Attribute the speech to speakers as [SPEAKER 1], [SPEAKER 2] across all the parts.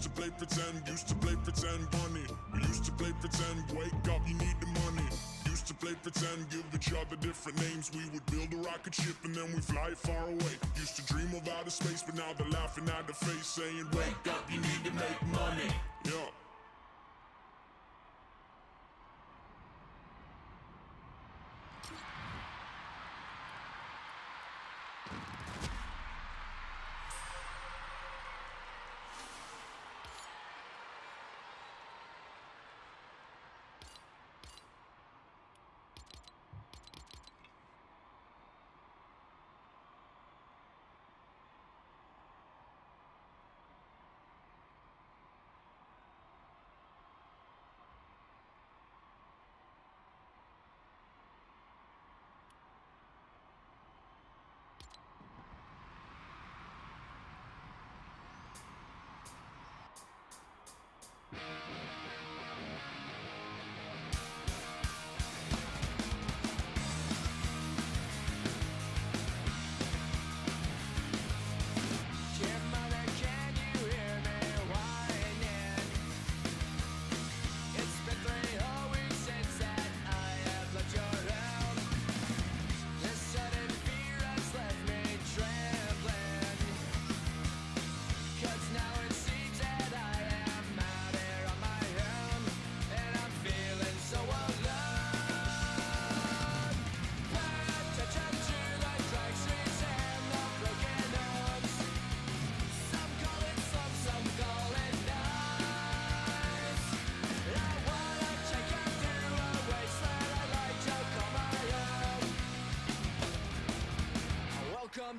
[SPEAKER 1] Used to play pretend, used to play pretend bunny. We used to play pretend, wake up, you need the money. Used to play pretend, give each other different names. We would build a rocket ship and then we fly far away. Used to dream of outer space, but now they're laughing at the face, saying, Wake up, you need to make money. Yeah.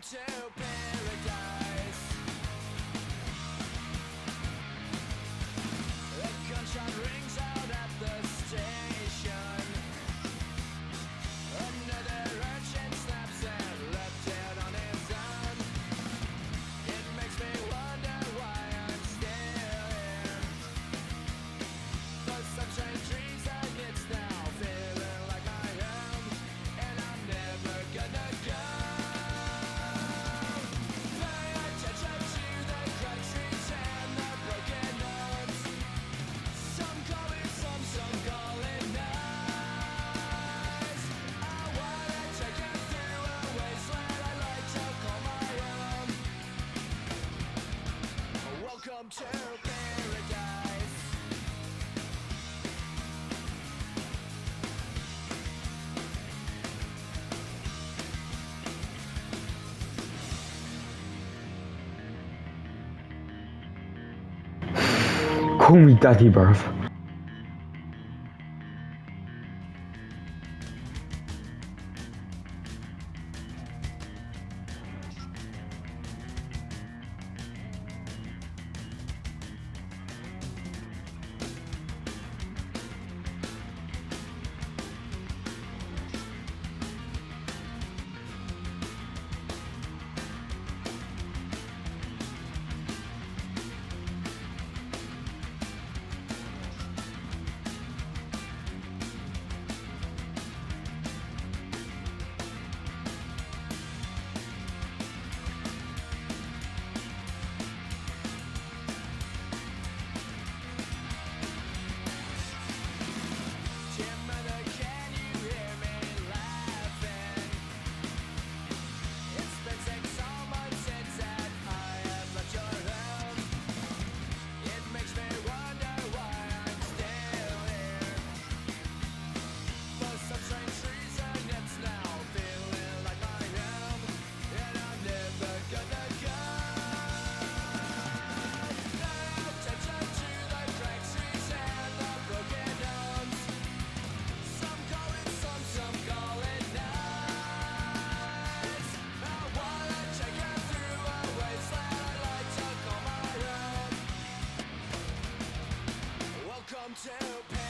[SPEAKER 2] To paradise. Call
[SPEAKER 3] me Daddy, bruv. to pass.